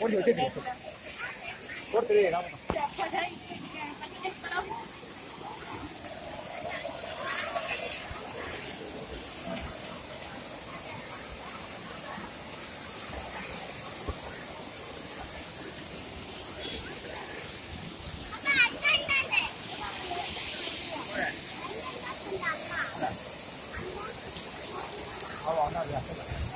ಕೊಡ್ತೀರಿ ಕೊಡ್ತೀರಿ ನಾವು Nó 那边。